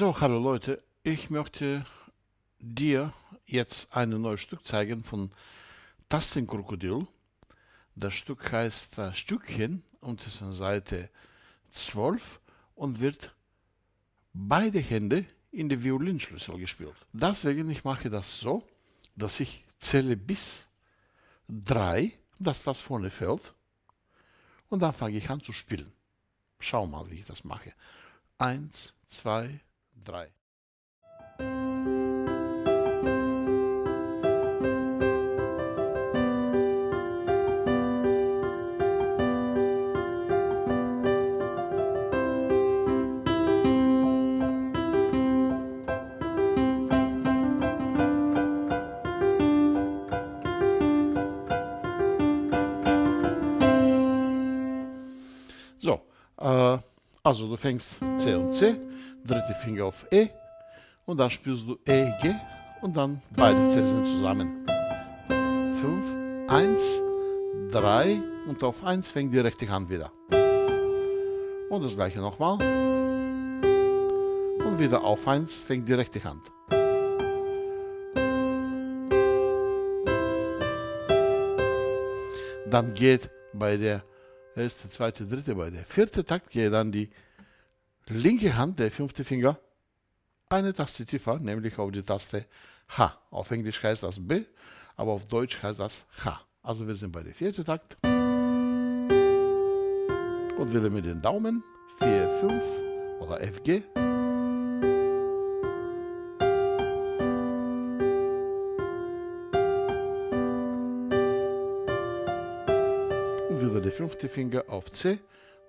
So, hallo Leute, ich möchte dir jetzt ein neues Stück zeigen von Tastenkrokodil. Das Stück heißt äh, Stückchen und ist an Seite 12 und wird beide Hände in den Violinschlüssel gespielt. Deswegen ich mache das so, dass ich zähle bis 3, das was vorne fällt, und dann fange ich an zu spielen. Schau mal, wie ich das mache. 1, 2, 3. So, äh, also du fängst C und C, dritte Finger auf E und dann spielst du E, G und dann beide sind zusammen. 5, 1, 3 und auf 1 fängt die rechte Hand wieder. Und das gleiche nochmal. Und wieder auf 1 fängt die rechte Hand. Dann geht bei der erste, zweite, dritte, bei der vierte Takt geht dann die linke Hand, der fünfte Finger, eine Taste tiefer, nämlich auf die Taste H. Auf Englisch heißt das B, aber auf Deutsch heißt das H. Also wir sind bei der vierten Takt. Und wieder mit den Daumen. 4, 5 oder FG. Und wieder der fünfte Finger auf C,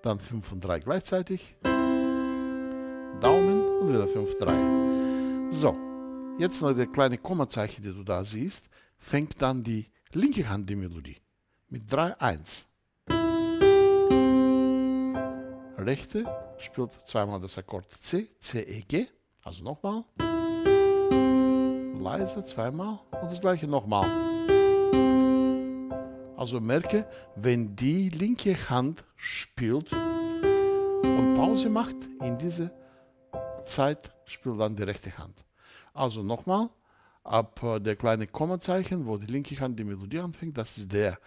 dann 5 und 3 gleichzeitig. Daumen und wieder 5, 3. So, jetzt noch der kleine Kommazeichen, die du da siehst, fängt dann die linke Hand die Melodie mit 3, 1. Rechte spielt zweimal das Akkord C, C, E, G, also nochmal. Leise zweimal und das gleiche nochmal. Also merke, wenn die linke Hand spielt und Pause macht, in diese Zeit spielt dann die rechte Hand. Also nochmal, ab äh, der kleine Kommazeichen, wo die linke Hand die Melodie anfängt, das ist der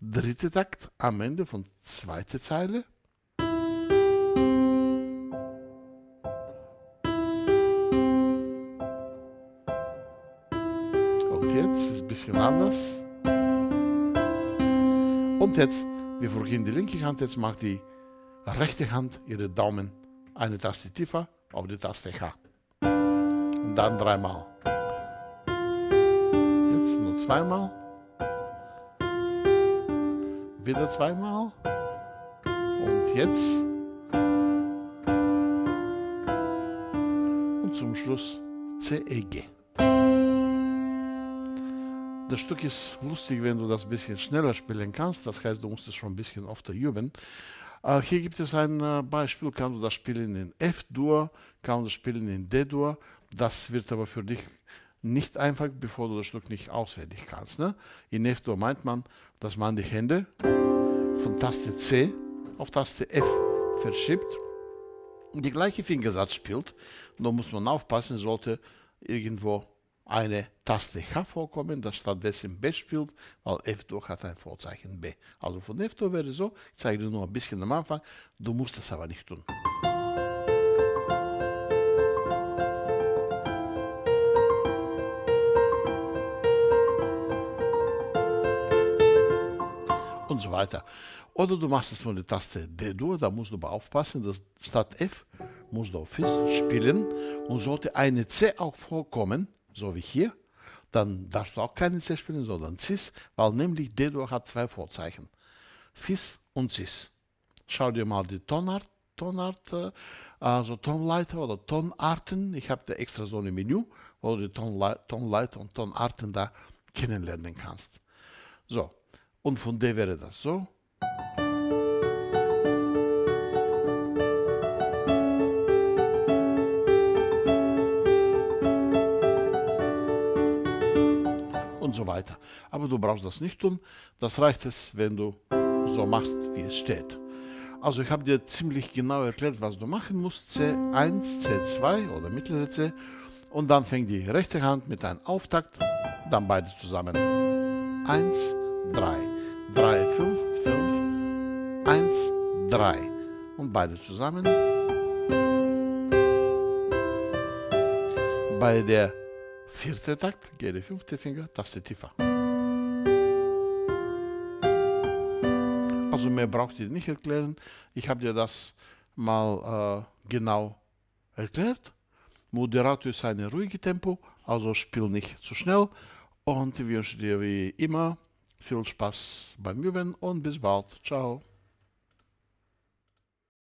dritte Takt am Ende von zweiter Zeile. Und jetzt ist ein bisschen anders. Und jetzt, wir vorhin die linke Hand, jetzt macht die rechte Hand ihre Daumen eine Taste tiefer auf die Taste H. Und dann dreimal. Jetzt nur zweimal. Wieder zweimal. Und jetzt. Und zum Schluss C, E, G. Das Stück ist lustig, wenn du das ein bisschen schneller spielen kannst. Das heißt, du musst es schon ein bisschen öfter üben. Äh, hier gibt es ein äh, Beispiel, kannst du das spielen in F-Dur, kannst du das spielen in D-Dur. Das wird aber für dich nicht einfach, bevor du das Stück nicht auswendig kannst. Ne? In F-Dur meint man, dass man die Hände von Taste C auf Taste F verschiebt und die gleiche Fingersatz spielt. Nur muss man aufpassen, sollte irgendwo eine Taste H vorkommen, das stattdessen B spielt, weil F-Dur hat ein Vorzeichen B. Also von F-Dur wäre so, ich zeige dir nur ein bisschen am Anfang, du musst das aber nicht tun. Und so weiter. Oder du machst es von der Taste D-Dur, da musst du aber aufpassen, dass statt F musst du auf Fis spielen und sollte eine C auch vorkommen, so wie hier, dann darfst du auch keine C spielen, sondern Cis, weil nämlich D-Dur hat zwei Vorzeichen. Fis und Cis. Schau dir mal die Tonart, Tonart, äh, also Tonleiter oder Tonarten. Ich habe da extra so ein Menü, wo du die Tonle Tonleiter und Tonarten da kennenlernen kannst. So, und von D wäre das so. Und so weiter. Aber du brauchst das nicht tun. Das reicht es, wenn du so machst, wie es steht. Also ich habe dir ziemlich genau erklärt, was du machen musst. C1, C2 oder mittlere C. Und dann fängt die rechte Hand mit einem Auftakt, dann beide zusammen. 1, 3, 3, 5, 5, 1, 3. Und beide zusammen. Bei der vierten Takt der fünfte Finger Taste tiefer. Also mehr braucht ihr nicht erklären. Ich habe dir das mal äh, genau erklärt. Moderator ist ein ruhiges Tempo, also spiel nicht zu schnell. Und ich wünsche dir wie immer viel Spaß beim Üben und bis bald. Ciao.